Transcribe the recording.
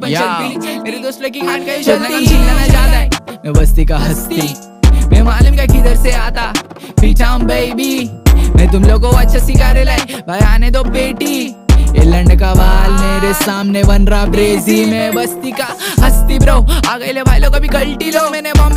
मेरे दोस्त लगी खान का चलना चिल्लाना ज़्यादा है मैं बस्ती का हस्ती। मैं मालूम क्या किधर से आता। पीछा बेबी मैं तुम लोगों को अच्छा सिखा रहे लाए भाई आने दो बेटी। ये लंड का बाल मेरे सामने बन रहा ब्रेजी। में बस्ती का हस्ती ब्रो आ गए ले भाई लोग अभी गलती लो। मैंने मम्मी